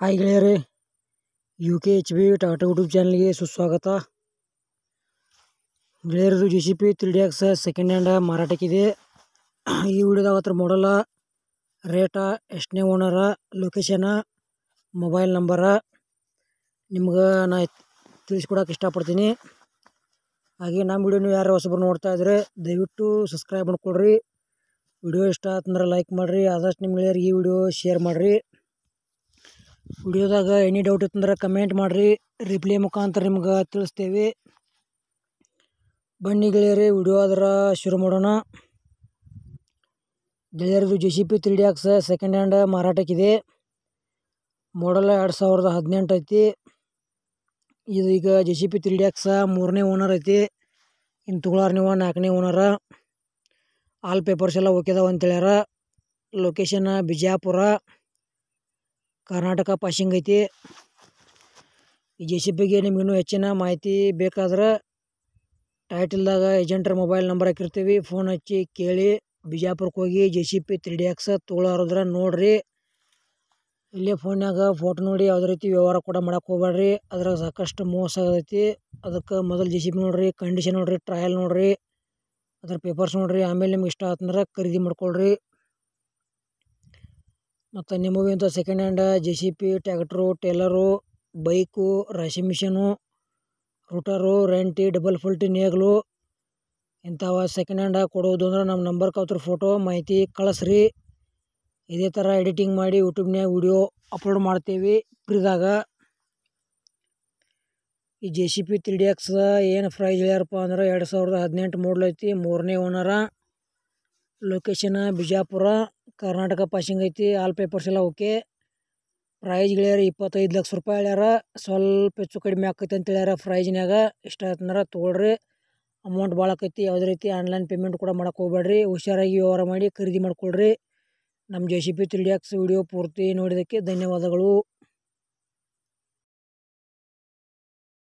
Hi ಗೆಳೆಯರೇ U K H B Tata YouTube ಚಾನಲ್ಗೆ ಸುಸ್ವಾಗತ. ಗೆಳೆಯರದು J C B three D X second hand ಮಾರಾಟಕ್ಕಿದೆ. ಈ ವಿಡಿಯೋದಾಗ ಹತ್ರ ಮಾಡಲ್ಲ ರೇಟ ಎಷ್ಟನೇ ಓನರ ಲೊಕೇಶನ ಮೊಬೈಲ್ ನಂಬರ ನಿಮ್ಗೆ ನಾ ತಿಳಿಸ್ಕೊಡಕ್ಕೆ ಇಷ್ಟಪಡ್ತೀನಿ. ಹಾಗೆ ನಮ್ಮ ವಿಡಿಯೋ ಯಾರು ಹೊಸಬ್ರು ನೋಡ್ತಾ ಇದ್ರೆ ದಯವಿಟ್ಟು ಸಬ್ಸ್ಕ್ರೈಬ್ ಮಾಡ್ಕೊಳ್ರಿ. ವಿಡಿಯೋ ಇಷ್ಟ ಆತಂದ್ರೆ ಲೈಕ್ ಮಾಡಿರಿ. ಆದಷ್ಟು ನಿಮ್ಮ ಗೆಳೆಯರಿಗೆ ಈ ವಿಡಿಯೋ ಶೇರ್ ಮಾಡಿರಿ. ವಿಡಿಯೋದಾಗ ಎನಿ ಡೌಟ್ ಇತ್ತಂದ್ರೆ ಕಮೆಂಟ್ ಮಾಡಿರಿ. ರಿಪ್ಲೈ ಮುಖಾಂತರ ನಿಮ್ಗೆ ತಿಳಿಸ್ತೇವೆ. ಬನ್ನಿ ಗೆಳೆಯರಿ, ವಿಡಿಯೋ ಆದ್ರೆ ಶುರು ಮಾಡೋಣ. ಗೆಳೆಯರದು J C B three D X second hand ಮಾರಾಟಕ್ಕಿದೆ. Model ಎರಡು ಸಾವಿರದ ಹದಿನೆಂಟು ಐತಿ. ಇದು ಈಗ J C B three D X ಮೂರನೇ ಓನರ್ ಐತಿ. ಇನ್ನು ತುಗಳಾರನೇ ನೀವು ನಾಲ್ಕನೇ ಓನರ ಆಲ್ ಪೇಪರ್ಸ್ ಎಲ್ಲ ಓಕೆದಾವ ಅಂತೇಳ್ಯಾರ. ಲೊಕೇಶನ್ ಬಿಜಾಪುರ. ಕರ್ನಾಟಕ ಪಾಸಿಂಗ್ ಐತಿ. ಈ ಜೆ ಸಿ ಬಿಗೆ ನಿಮಗಿನ್ನೂ ಹೆಚ್ಚಿನ ಮಾಹಿತಿ ಬೇಕಾದ್ರೆ ಟೈಟಲ್ದಾಗ ಏಜೆಂಟ್ರ ಮೊಬೈಲ್ ನಂಬರ್ ಹಾಕಿರ್ತೀವಿ. ಫೋನ್ ಹಚ್ಚಿ, ಕೇಳಿ, ಬಿಜಾಪುರಕ್ಕೆ ಹೋಗಿ J C B three D X ತೊಗೊಳಾರದ್ರ ನೋಡಿರಿ. ಇಲ್ಲೇ ಫೋನ್ಯಾಗ ಫೋಟೋ ನೋಡಿ ಯಾವುದೇ ರೀತಿ ವ್ಯವಹಾರ ಕೂಡ ಮಾಡೋಕೆ ಹೋಗ್ಬೇಡ್ರಿ ಅದ್ರಾಗ ಸಾಕಷ್ಟು ಮೋಸ ಆಗೈತಿ ಅದಕ್ಕೆ ಮೊದಲು ಜೆ ಸಿ ಪಿ ನೋಡಿರಿ ಕಂಡೀಷನ್ ನೋಡಿರಿ ಟ್ರಯಲ್ ನೋಡಿರಿ, ಅದ್ರ ಪೇಪರ್ಸ್ ನೋಡಿರಿ. ಆಮೇಲೆ ನಿಮ್ಗೆ ಇಷ್ಟ ಆತಂದ್ರೆ ಖರೀದಿ ಮಾಡ್ಕೊಳ್ರಿ. ಮತ್ತು ನಿಮಗೂ ಇಂಥ second hand J C P tractor trailer bike ರಾಶಿ ಮಿಷನು ರೂಟರು ರೆಂಟಿ ಡಬಲ್ ಫುಲ್ಟಿ ನೇಗ್ಲು ಇಂಥವ ಸೆಕೆಂಡ್ ಹ್ಯಾಂಡ ಕೊಡೋದು ಅಂದ್ರೆ ನಮ್ಮ ನಂಬರ್ ಅವ್ರ ಫೋಟೋ ಮಾಹಿತಿ ಕಳಿಸ್ರಿ. ಇದೇ ಥರ ಎಡಿಟಿಂಗ್ ಮಾಡಿ ಯೂಟ್ಯೂಬ್ನ್ಯಾಗ ವಿಡಿಯೋ ಅಪ್ಲೋಡ್ ಮಾಡ್ತೀವಿ. ಫ್ರೀದಾಗ ಈ J C B three D X ಏನು ಪ್ರೈಸ್ ಹೇಳ್ಯಾರಪ್ಪ ಅಂದ್ರೆ ಎರಡು ಸಾವಿರದ ಹದಿನೆಂಟು ಐತಿ. ಮೂರನೇ owner location Bijapur. Karnataka passing ಐತಿ ಆಲ್ ಪೇಪರ್ಸ್ ಎಲ್ಲ ಓಕೆ. ಪ್ರೈಸ್ ಗೆಳೆಯರ ಇಪ್ಪತ್ತೈದು ಲಕ್ಷ ರೂಪಾಯಿ ಹೇಳ್ಯಾರ. ಸ್ವಲ್ಪ ಹೆಚ್ಚು ಕಡಿಮೆ ಆಕೈತಿ ಅಂತ ಹೇಳ್ಯಾರ ಪ್ರೈಜ್ನಾಗ ಇಷ್ಟ ಆಯ್ತಂದ್ರೆ ತೊಗೊಳ್ರಿ. ಅಮೌಂಟ್ ಭಾಳ ಆಕೈತಿ, ಯಾವುದೇ ರೀತಿ ಆನ್ಲೈನ್ ಪೇಮೆಂಟ್ ಕೂಡ ಮಾಡಕ್ಕೆ ಹೋಗ್ಬೇಡ್ರಿ ಹುಷಾರಾಗಿ ವ್ಯವಹಾರ ಮಾಡಿ ಖರೀದಿ ಮಾಡ್ಕೊಳ್ರಿ. ನಮ್ಮ J C B three video ಪೂರ್ತಿ ನೋಡಿದ್ದಕ್ಕೆ ಧನ್ಯವಾದಗಳು.